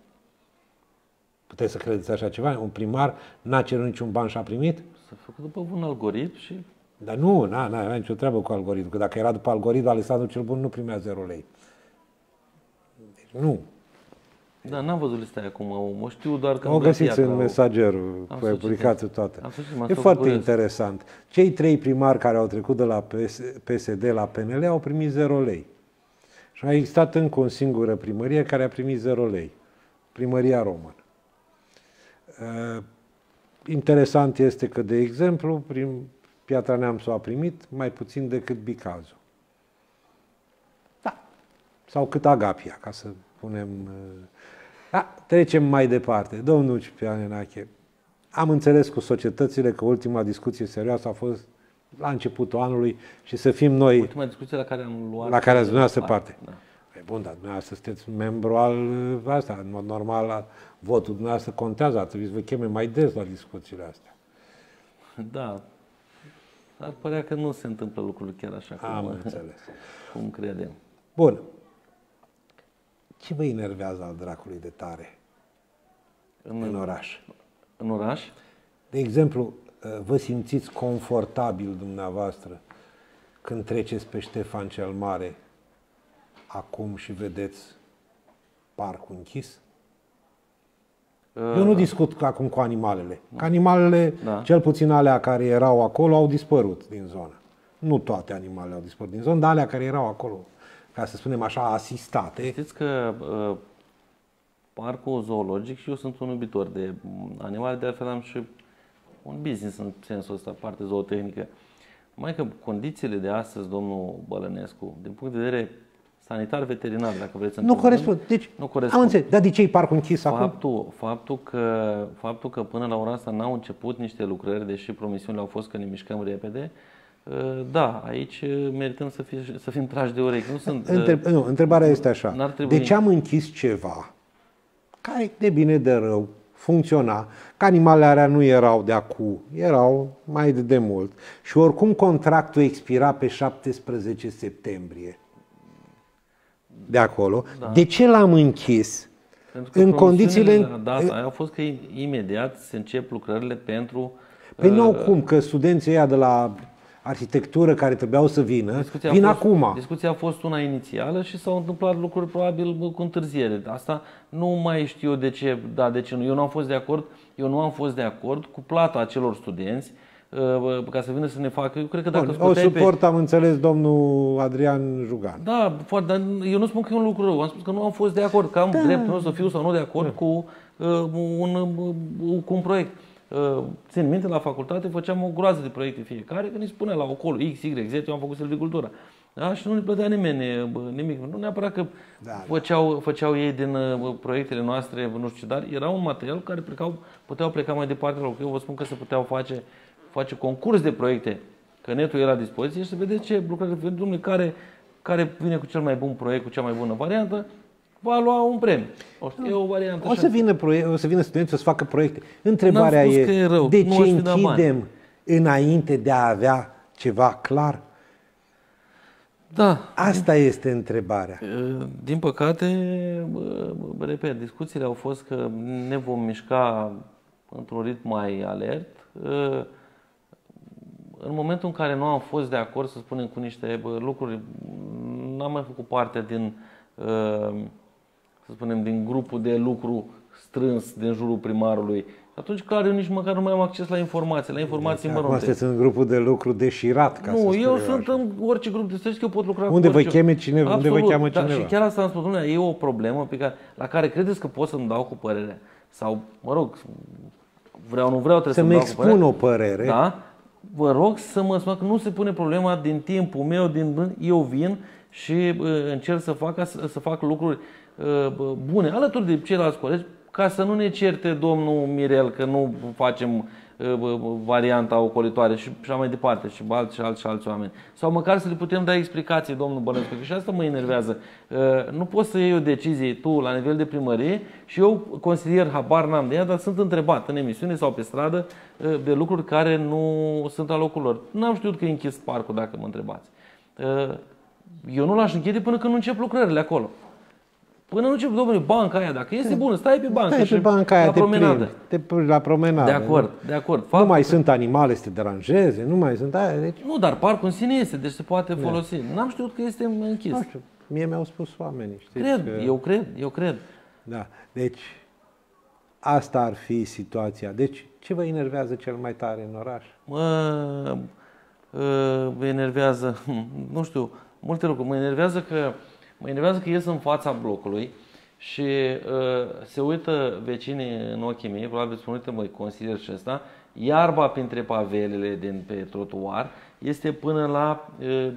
Puteți să credeți așa ceva? Un primar n-a cerut niciun ban și a primit? S-a făcut după un algoritm și... Dar nu, n-a, n-a, n-a nicio treabă cu algoritmul. Că dacă era după algoritm, Alexandru cel Bun nu primea 0 lei. Deci nu. Da, n-am văzut lista aia acum, o, o știu doar că O am găsit găsiți în acolo. mesagerul, Am cu să publicat citesc. toate. Am să citesc, m-a E făcut foarte curios. interesant. Cei trei primari care au trecut de la PS PSD la PNL au primit 0 lei. Și a existat încă o singură primărie care a primit 0 lei. Primăria Română. Uh, Interesant este că, de exemplu, prin Piatra Neamțu a primit mai puțin decât Bicazul. Da. Sau cât Agapia, ca să punem... uh, Da, trecem mai departe. Domnul Ciprian Enache, am înțeles cu societățile că ultima discuție serioasă a fost la începutul anului și să fim noi Ultima discuție la care am luat... la care ați dumneavoastră parte. Da. Păi bun, dar dumneavoastră sunteți membru al asta, în mod normal, votul dumneavoastră contează, ar trebui să vă cheme mai des la discuțiile astea. da. Ar părea că nu se întâmplă lucrurile chiar așa Am cum, înțeles. cum credem. Bun. Ce vă enervează al dracului de tare În, în oraș? în oraș? De exemplu, vă simțiți confortabil dumneavoastră când treceți pe Ștefan cel Mare acum și vedeți parcul închis? Eu nu discut acum cu animalele. Că animalele, Da. cel puțin alea care erau acolo, au dispărut din zonă. Nu toate animalele au dispărut din zonă, dar alea care erau acolo, ca să spunem așa, asistate, Știți că uh, parcul zoologic și eu sunt un iubitor de animale, de altfel am și un business în sensul ăsta, parte zootehnică. Mai că condițiile de astăzi, domnul Bălănescu, din punct de vedere sanitar veterinar, dacă vreți să nu întrebăm, corespund. Deci, nu am corespund. înțeles. Dar de ce e parcul închis acum? Faptul, faptul, că, faptul că până la ora asta n-au început niște lucrări, deși promisiunile au fost că ne mișcăm repede, uh, da, aici uh, merităm să, fie, să fim trași de urechi. Nu sunt, uh, Întreb, nu, întrebarea este așa. n-ar trebui- De ce am închis ceva care, de bine de rău, funcționa, că animalele alea nu erau de acu, erau mai de demult și oricum contractul expira pe 17 septembrie de acolo. Da. De ce l-am închis? Pentru că în condițiile... promisiunile la data aia au fost că imediat se încep lucrările pentru... Păi nu au uh, cum, că studenții ăia de la arhitectură care trebuiau să vină, Discuția vin a fost, acum. Discuția a fost una inițială și s-au întâmplat lucruri probabil bă, cu întârziere. Asta nu mai știu de ce, da, de ce nu. Eu nu am fost de acord, eu nu am fost de acord cu plata acelor studenți uh, bă, ca să vină să ne facă. Eu cred că dacă Bun, o scoteai pe... suport, am înțeles, domnul Adrian Jugan. Da, foarte, dar eu nu spun că e un lucru rău, am spus că nu am fost de acord, că am da. dreptul meu să fiu sau nu de acord cu, uh, un, uh, cu un proiect. Uh, țin minte, la facultate făceam o groază de proiecte fiecare, că ne spunea la ocolo X, Y, Z, eu am făcut silvicultura. Da? Și nu ne plătea nimeni bă, nimic. Nu neapărat că Da, da. făceau, făceau ei din uh, proiectele noastre, nu știu ce, dar era un material care plecau, puteau pleca mai departe la lucru. Eu vă spun că se puteau face, face concurs de proiecte, că netul era la dispoziție și să vedeți ce lucrare, domnule, care, care vine cu cel mai bun proiect, cu cea mai bună variantă, va lua un premiu. O, știu, e o variantă O așa. să vină, proie- o să vină studenți să facă proiecte. Întrebarea N-am spus e, că e rău, de nu ce aș fi dat bani. închidem înainte de a avea ceva clar? Da, Asta este întrebarea. Uh, Din păcate, bă, bă, repet, discuțiile au fost că ne vom mișca într-un ritm mai alert. Uh, În momentul în care nu am fost de acord, să spunem, cu niște bă, lucruri, n-am mai făcut parte din, uh, să spunem, din grupul de lucru strâns din jurul primarului. Atunci, clar, eu nici măcar nu mai am acces la informații, la informații Acum mărunte. sunteți în grupul de lucru deșirat, ca să Nu, spun eu așa. sunt în orice grup de stări, că eu pot lucra Unde cu vă orice. cheme cineva- unde vă Absolut, cheamă da, cineva. și chiar asta am spus, domnule, e o problemă pe care, la care credeți că pot să-mi dau cu părere. Sau, mă rog, vreau, nu vreau, trebuie Să-mi să-mi dau cu expun părere. o părere. Da? Vă rog să mă spună că nu se pune problema din timpul meu, din eu vin și uh, încerc să fac, să, să fac lucruri uh, bune alături de ceilalți colegi ca să nu ne certe domnul Mirel că nu facem uh, varianta ocolitoare și așa mai departe și alți și alți și alți oameni. Sau măcar să le putem da explicații, domnul Bălăscu, că și asta mă enervează. Uh, Nu poți să iei o decizie tu la nivel de primărie și eu, consilier, habar n-am de ea, dar sunt întrebat în emisiune sau pe stradă uh, de lucruri care nu sunt la locul lor. N-am știut că e închis parcul, dacă mă întrebați. Uh, Eu nu l-aș închide până când nu încep lucrările acolo. Până nu încep, domnule, banca aia, dacă este bună, stai pe bancă Stai și pe banca aia, la te promenadă. plimbi, te plimbi la promenadă. De acord, de acord. Nu Faptul mai că- sunt animale să te deranjeze, nu mai sunt aia. Deci, Nu, dar parcul în sine este, deci se poate folosi. N-am știut că este închis. nu știu, mie mi-au spus oamenii, știți Cred, că... eu cred, eu cred. Da, deci asta ar fi situația. Deci, ce vă enervează cel mai tare în oraș? Mă uh, mă enervează, nu știu, multe lucruri. Mă enervează că, mă enervează că ies în fața blocului și uh, se uită vecinii în ochii mei, probabil spun, uite măi, consilier și ăsta, iarba printre pavelele din pe trotuar este până la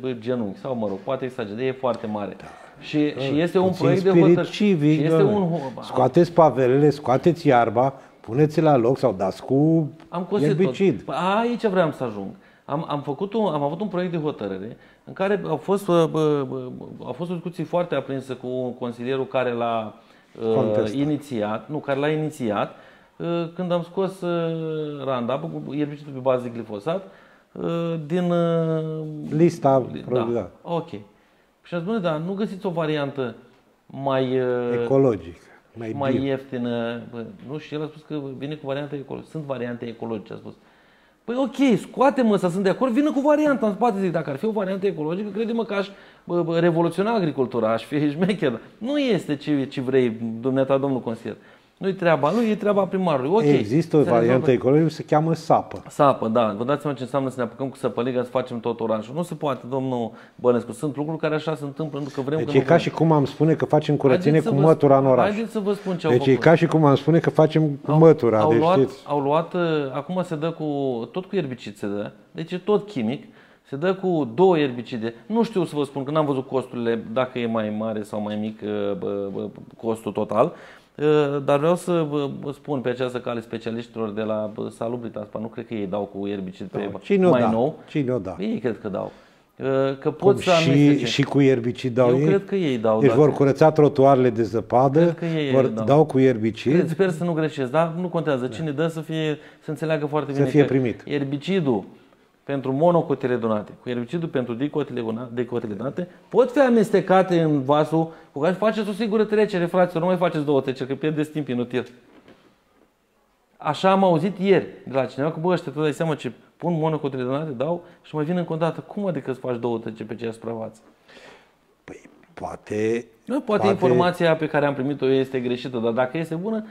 uh, genunchi sau, mă rog, poate exagerez, e foarte mare. Și, și este un Puțin proiect de spirit hotărâre. civic, și este domnule. un, Scoateți pavelele, scoateți iarba, puneți la loc sau dați cu Am cosit erbicid. tot. Păi Aici vreau să ajung. Am, am, făcut un, am avut un proiect de hotărâre în care au fost, uh, bă, bă, bă, au fost o discuție foarte aprinsă cu consilierul care l-a uh, Contestat. inițiat, nu, care l-a inițiat, uh, când am scos uh, Roundup, erbicidul pe bază de glifosat, uh, din... Uh, Lista, da, da. ok. Și am zis, bine, dar nu găsiți o variantă mai... uh, ecologic, mai, mai bio. ieftină. Bă, nu, și el a spus că vine cu variante ecologice. Sunt variante ecologice, a spus. Păi ok, scoate-mă să sunt de acord, vină cu varianta în spate. Zic, dacă ar fi o variantă ecologică, crede-mă că aș bă, bă, revoluționa agricultura, aș fi șmecher. Nu este ce, ce vrei, dumneata, domnul consilier. Nu-i treaba lui, e treaba primarului. Ok. Există o se variantă rezolvă. ecologică, se cheamă sapă. Sapă, da. Vă dați seama ce înseamnă să ne apucăm cu săpăliga, să facem tot orașul. Nu se poate, domnul Bănescu. Sunt lucruri care așa se întâmplă, pentru că vrem Deci că e nu ca vrem. și cum am spune că facem curățenie Haideți cu să vă- mătura în oraș. Haideți să vă spun ce au Deci e făcut. ca și cum am spune că facem cu mătura, au, deci luat, știți. au luat, uh, acum se dă cu, tot cu erbicid se dă, deci e tot chimic, se dă cu două erbicide. Nu știu să vă spun că n-am văzut costurile, dacă e mai mare sau mai mic uh, bă, bă, costul total, Uh, dar vreau să vă vă spun pe această cale specialiștilor de la bă, Salubritas, nu cred că ei dau cu erbicid pe Da, Cine o mai da? nou. Cine o da? Ei cred că dau. Uh, Că Cum, pot să și, amestece. și cu erbicid dau Eu ei? cred că ei dau. Deci dacă- vor curăța trotuarele de zăpadă, Cred că ei vor, dau. dau cu erbicid. Cred, sper să nu greșesc, dar nu contează. Cine dă să fie, să înțeleagă foarte Să bine fie că primit. erbicidul pentru monocotiledonate cu erbicidul pentru dicotiledona- dicotiledonate pot fi amestecate în vasul cu care faceți o sigură trecere, fraților, nu mai faceți două treceri, că pierdeți timp inutil. Așa am auzit ieri de la cineva că, bă, ăștia, tu dai seama ce pun monocotiledonate, dau și mai vin încă o dată. Cum adică îți faci două treceri pe aceeași suprafață? Păi, poate... Nu, poate, informația pe care am primit-o este greșită, dar dacă este bună,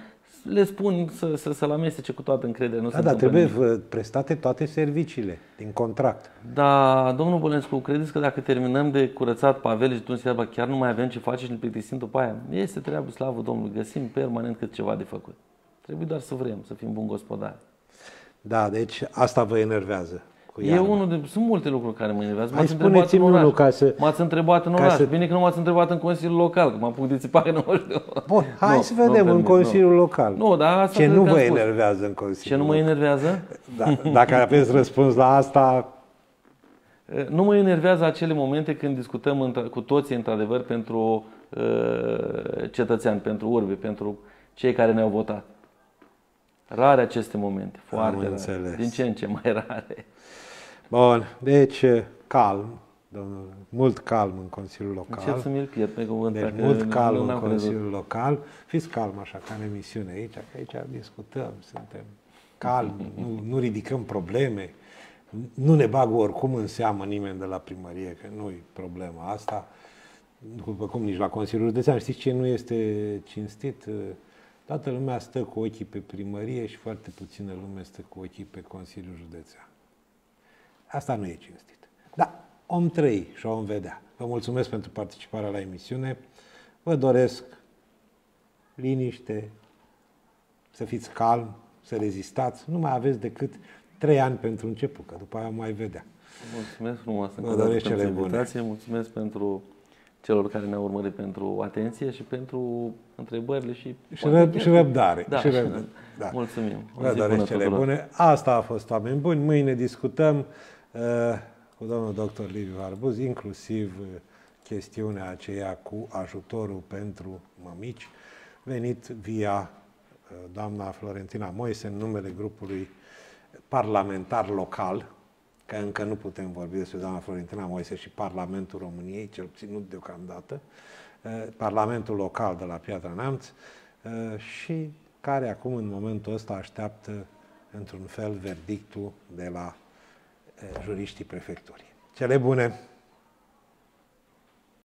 le spun să, să, să-l amestece cu toată încrederea. Nu Da, se dar întâmplă trebuie nimic. uh, prestate toate serviciile din contract. Da, domnul Bălescu, credeți că dacă terminăm de curățat pavele și tuns iarba, chiar nu mai avem ce face și ne plictisim după aia? Este treabă, slavă Domnului, găsim permanent cât ceva de făcut. Trebuie doar să vrem, să fim buni gospodari. Da, deci asta vă enervează. Cu E iarna. unul de, sunt multe lucruri care mă enervează. Hai, M-ați întrebat în spuneți-mi oraș. unul ca să- M-ați întrebat în ca oraș. să- Bine că nu m-ați întrebat în Consiliul Local, că m-am făcut de țipare, nu știu. Bun, hai Nu, să nu vedem în permit, Consiliul Local. Nu, dar asta Ce cred nu că am vă spus. enervează în Ce Consiliul nu mă enervează? Da, dacă aveți răspuns la asta, Nu mă enervează acele momente când discutăm într- cu toții, într-adevăr, pentru uh, cetățeani, pentru urbe, pentru cei care ne-au votat. Rare aceste momente, foarte rare. înțeles. Din ce în ce mai rare. Bun, deci calm, domnul, mult calm în Consiliul Local. Încep să mi-l pierd pe cuvânt. Deci dacă mult nu- calm nu în n-am crezut. Consiliul Local. Fiți calm așa, ca în emisiune aici, că aici discutăm, suntem calmi, nu, nu ridicăm probleme, nu ne bagă oricum în seamă nimeni de la primărie, că nu-i problema asta. După cum nici la Consiliul Județean. Știți ce nu este cinstit? Toată lumea stă cu ochii pe primărie și foarte puțină lume stă cu ochii pe Consiliul Județean. Asta nu e cinstit. Da, om trăi și om vedea. Vă mulțumesc pentru participarea la emisiune. Vă doresc liniște, să fiți calm, să rezistați. Nu mai aveți decât trei ani pentru început, că după aia mai vedea. Mulțumesc frumos încă Vă o dată doresc pentru cele bune. invitație. Mulțumesc pentru celor care ne-au urmărit pentru atenție și pentru întrebările și... Și, răb- și răbdare. Da, și răbdare. da. Mulțumim. O Vă zi doresc bună cele tuturor. bune. Asta a fost, oameni buni. Mâine discutăm uh, cu domnul doctor Liviu Arbuz, inclusiv uh, chestiunea aceea cu ajutorul pentru mămici, venit via uh, doamna Florentina Moise în numele grupului parlamentar local, că încă nu putem vorbi despre doamna Florentina Moise și Parlamentul României, cel puțin nu deocamdată, uh, Parlamentul local de la Piatra Neamț uh, și care acum în momentul ăsta așteaptă într-un fel verdictul de la uh, juriștii prefecturii. Cele bune!